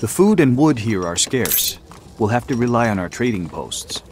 The food and wood here are scarce. We'll have to rely on our trading posts.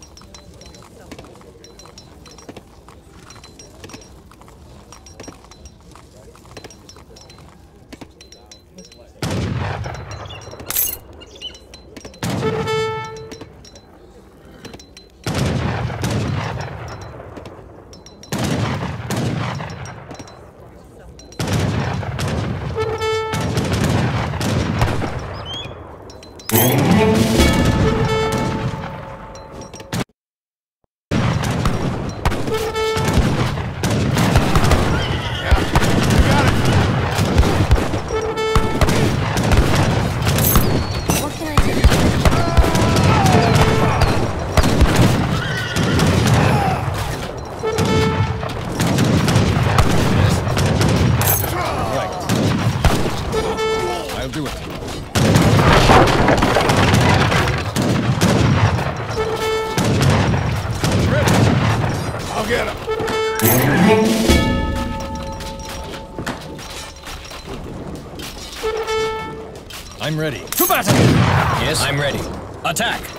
Yes. I'm ready. Attack!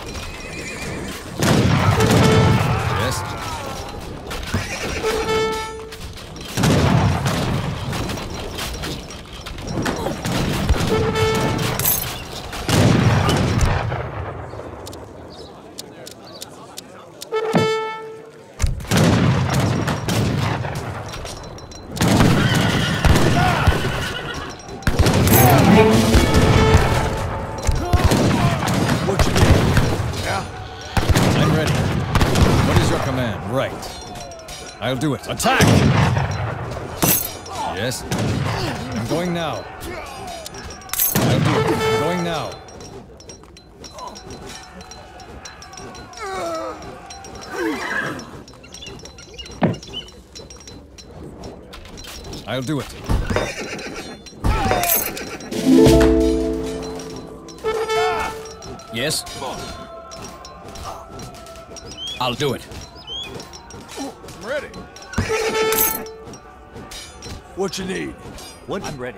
I'll do it. Attack! Yes. I'm going now. I'll do it. I'm going now. I'll do it. Yes? I'll do it. What you need? What? I'm ready.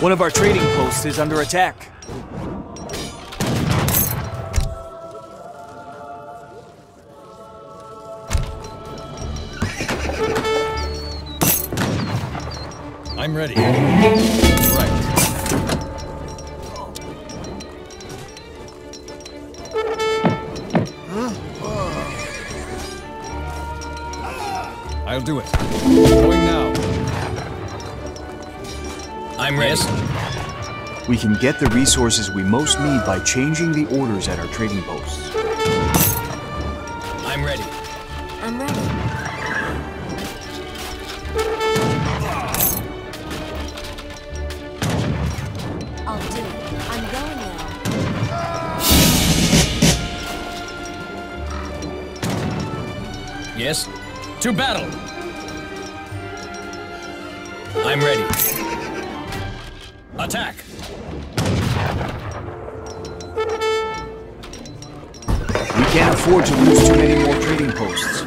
One of our trading posts is under attack. I'm ready. Right. I'll do it. Going now. I'm ready. We can get the resources we most need by changing the orders at our trading posts. I'm ready. I'm ready. I'll do it. I'm going now. Yes. To battle. I'm ready. Attack. We can't afford to lose too many more trading posts.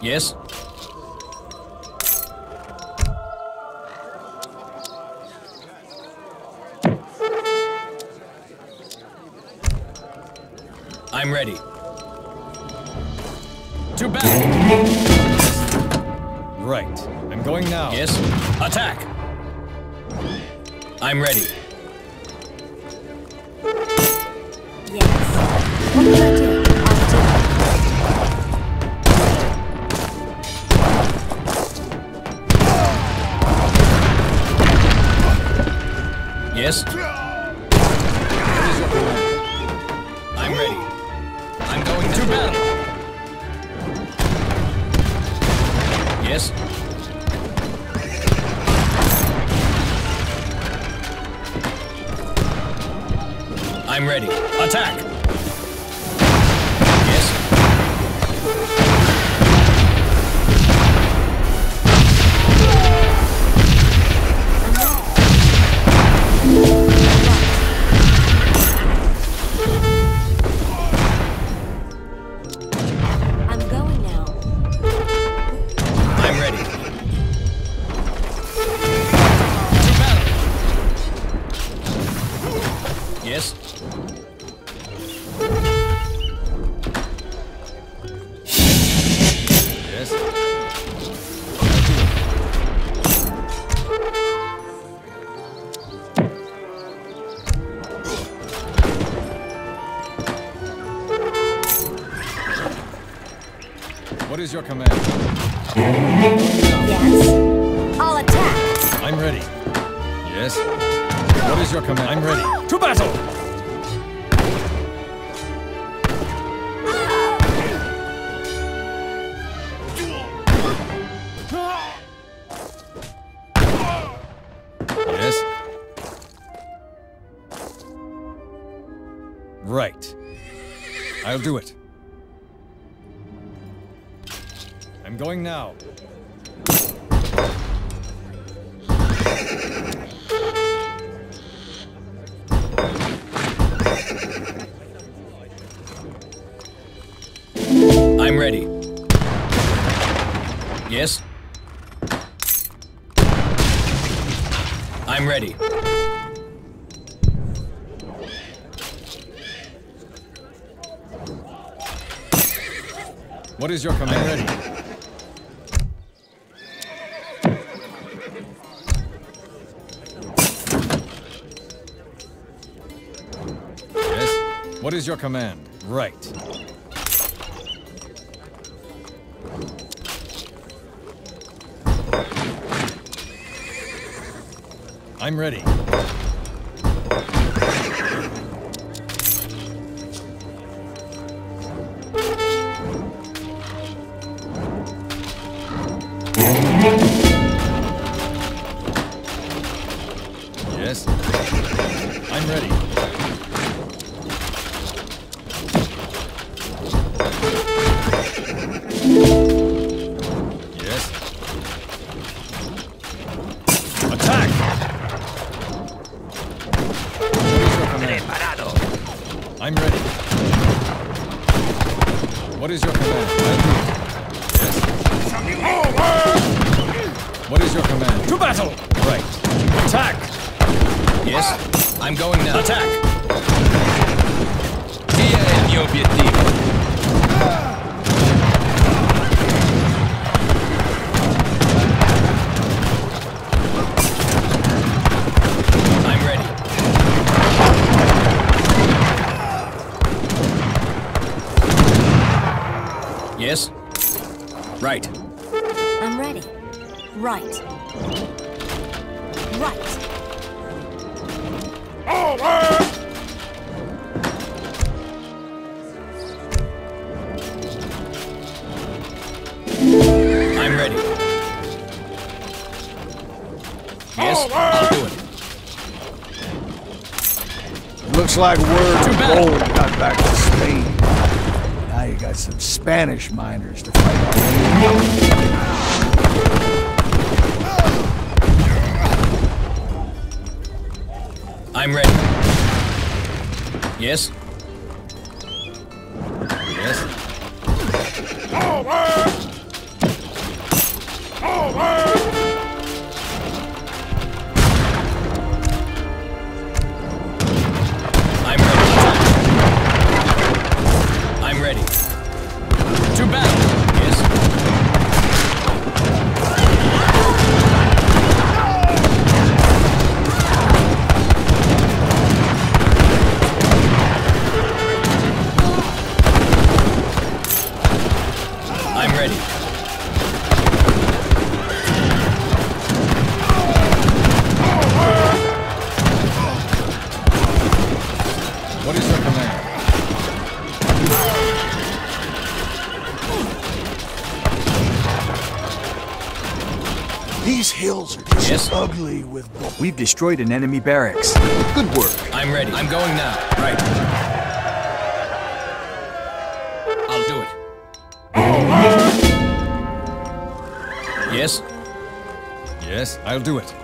Yes. I'm ready. What is your command? Yes. I'll attack. I'm ready. Yes? What is your command? I'm ready. To battle! Yes? Right. I'll do it. I'm going now. I'm ready. Yes? I'm ready. What is your command? I'm ready. Is your command? Right. I'm ready. Yes? I'm going now. Attack! Via è il mio obiettivo. I'm ready. Yes? Right. I'm ready. Right. Right. Yes, I'll do it. Looks like word Too old to bad. gold got back to Spain. Now you got some Spanish miners to fight off. I'm ready. Yes? Yes? Ugly with bo- We've destroyed an enemy barracks. Good work. I'm ready. I'm going now. Right. I'll do it. Yes? Yes, I'll do it.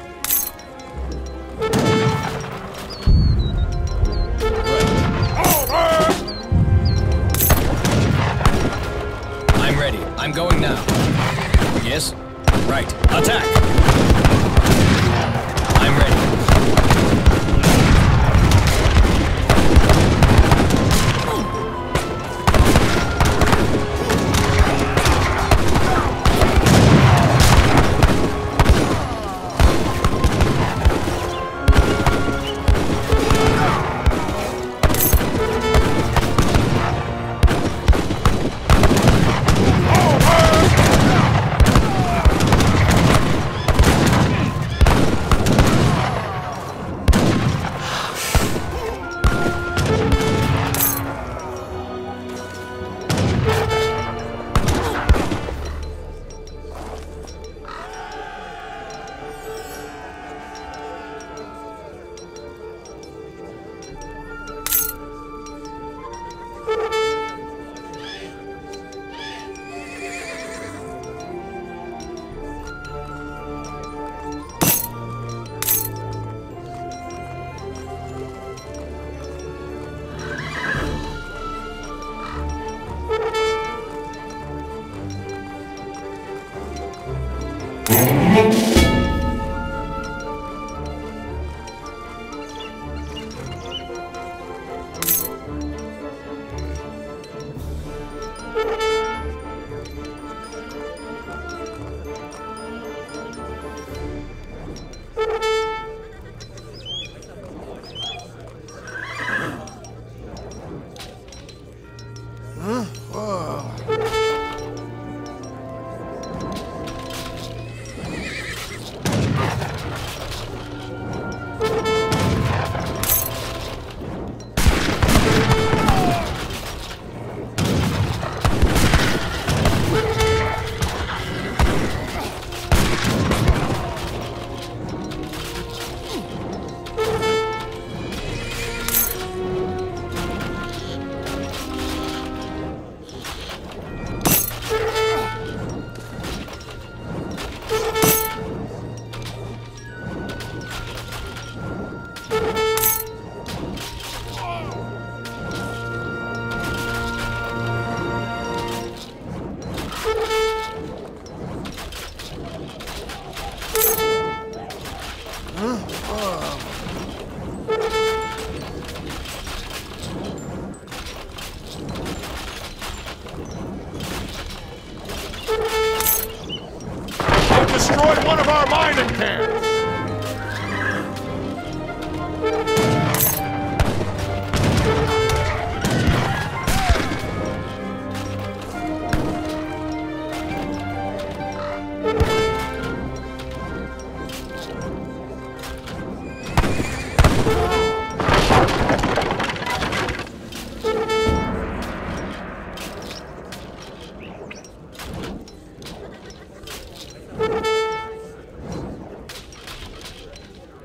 One of our mining camps!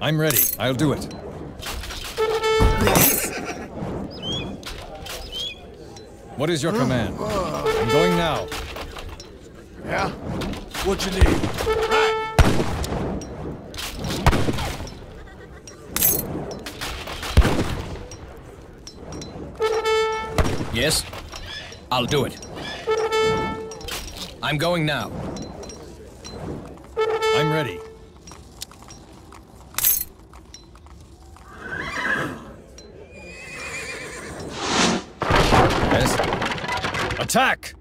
I'm ready. I'll do it. What is your command? I'm going now. Yeah? What you need? Right! Yes? I'll do it. I'm going now. I'm ready. Yes. Attack!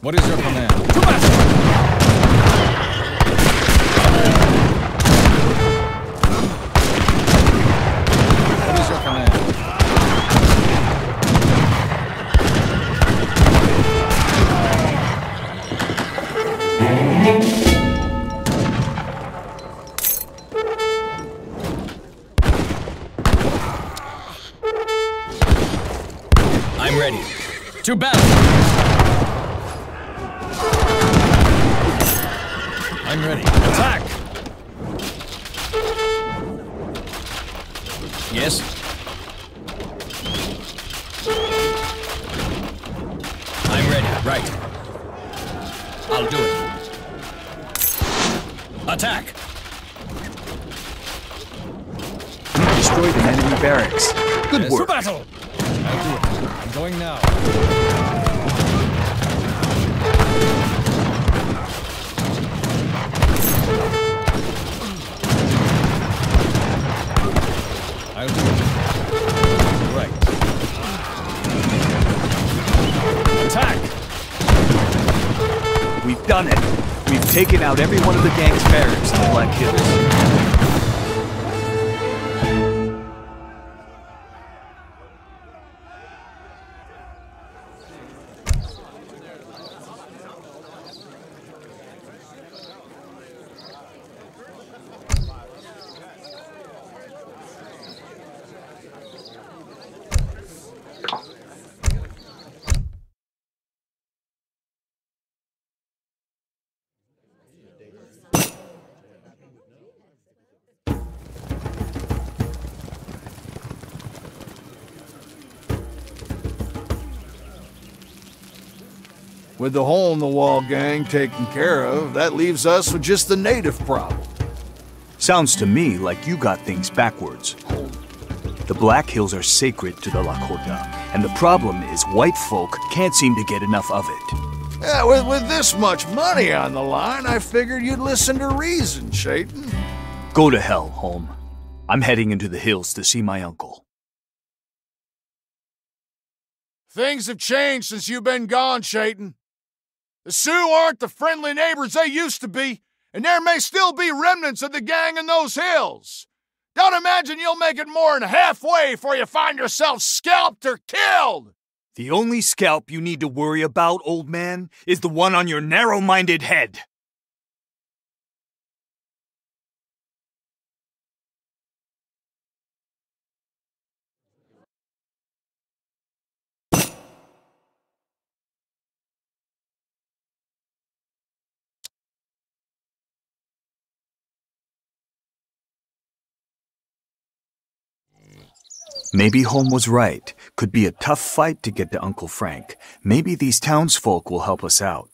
What is your command? To battle! I'm ready. To battle! I'm ready. Attack! Yes? I'm ready. Right. I'll do it. Attack! We destroyed an enemy barracks. Good Yes, to work. battle! Going now. It. Right. Attack! We've done it. We've taken out every one of the gang's barracks in the Black Hills. With the hole in the wall gang taken care of, that leaves us with just the native problem. Sounds to me like you got things backwards. The Black Hills are sacred to the Lakota, and the problem is white folk can't seem to get enough of it. Yeah, with, with this much money on the line, I figured you'd listen to reason, Chayton. Go to hell, Holme. I'm heading into the hills to see my uncle. Things have changed since you've been gone, Chayton. The Sioux aren't the friendly neighbors they used to be, and there may still be remnants of the gang in those hills. Don't imagine you'll make it more than halfway before you find yourself scalped or killed. The only scalp you need to worry about, old man, is the one on your narrow minded head. Maybe Holme was right. Could be a tough fight to get to Uncle Frank. Maybe these townsfolk will help us out.